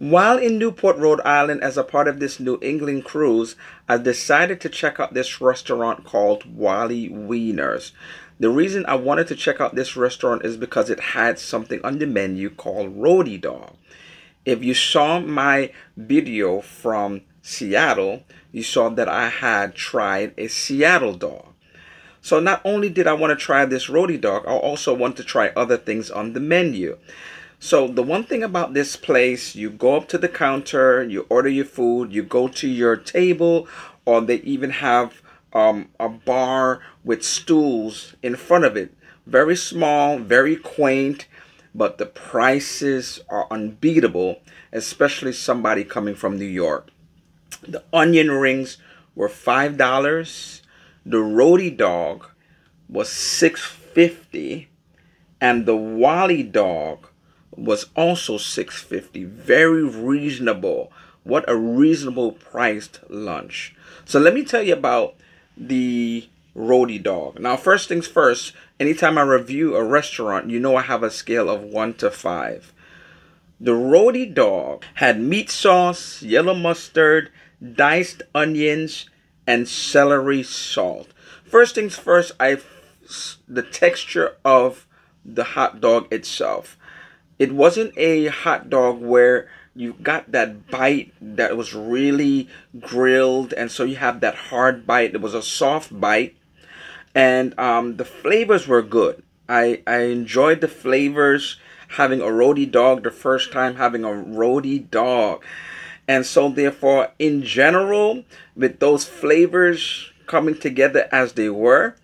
While in Newport, Rhode Island, as a part of this New England cruise, I decided to check out this restaurant called Wally Wieners. The reason I wanted to check out this restaurant is because it had something on the menu called Rhody Dog. If you saw my video from Seattle, you saw that I had tried a Seattle dog. So not only did I want to try this Rhody dog, I also want to try other things on the menu. So the one thing about this place, you go up to the counter, you order your food, you go to your table, or they even have um, a bar with stools in front of it. Very small, very quaint, but the prices are unbeatable, especially somebody coming from New York. The onion rings were five dollars. The Rhody dog was six fifty, and the Wally dog was also six fifty. Very reasonable. What a reasonable priced lunch. So let me tell you about the Rhody dog. Now, first things first, anytime I review a restaurant, you know I have a scale of 1 to 5. The Rhody dog had meat sauce, yellow mustard, diced onions, and celery salt. First things first, I the texture of the hot dog itself. It wasn't a hot dog where you got that bite that was really grilled, and so you have that hard bite. It was a soft bite, and um, the flavors were good. I I enjoyed the flavors. Having a Rhody dog the first time having a Rhody dog and so, therefore, in general, with those flavors coming together as they were,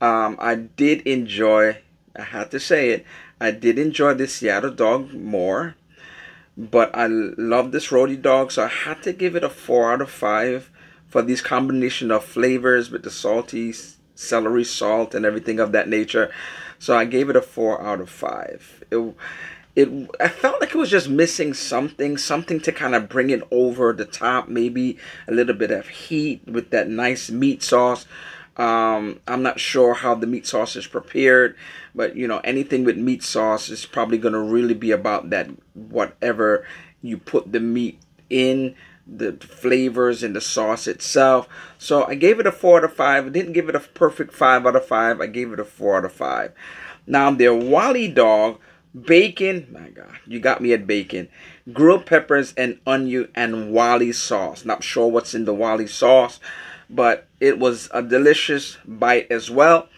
um, I did enjoy, I had to say it, I did enjoy the Seattle dog more. But I love this Rhody dog, so I had to give it a 4 out of 5 for these combination of flavors with the salty celery salt and everything of that nature. So I gave it a 4 out of 5. It, it I felt like it was just missing something, something to kind of bring it over the top, maybe a little bit of heat with that nice meat sauce. Um, I'm not sure how the meat sauce is prepared, but you know, anything with meat sauce is probably going to really be about that whatever you put the meat in the flavors and the sauce itself. So I gave it a 4 out of 5. I didn't give it a perfect 5 out of 5. I gave it a 4 out of 5. Now, their Wally dog bacon. My God, you got me at bacon. Grilled peppers and onion and Wally sauce. Not sure what's in the Wally sauce, but it was a delicious bite as well.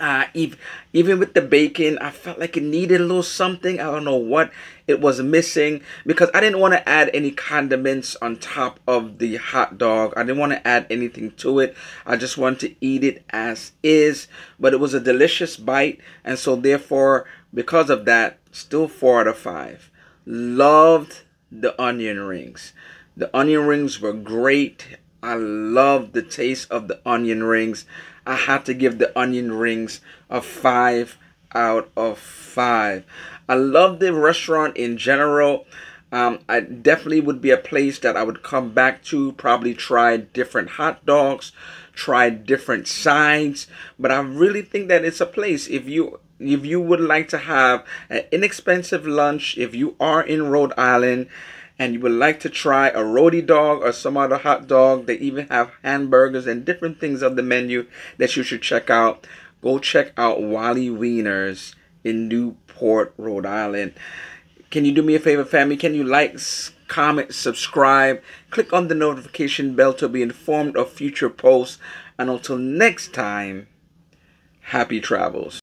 Uh, even, even with the bacon, I felt like it needed a little something. I don't know what it was missing because I didn't want to add any condiments on top of the hot dog. I didn't want to add anything to it. I just wanted to eat it as is. But it was a delicious bite, and so therefore because of that, still four out of five. Loved the onion rings. The onion rings were great. I love the taste of the onion rings. I had to give the onion rings a five out of five. I love the restaurant in general. Um, I definitely would be a place that I would come back to, probably try different hot dogs, try different sides. But I really think that it's a place if you if you would like to have an inexpensive lunch, if you are in Rhode Island and you would like to try a Rhody dog or some other hot dog, they even have hamburgers and different things of the menu that you should check out. Go check out Wally Wieners in Newport, Rhode Island. Can you do me a favor, family? Can you like, comment, subscribe, click on the notification bell to be informed of future posts. And until next time, happy travels.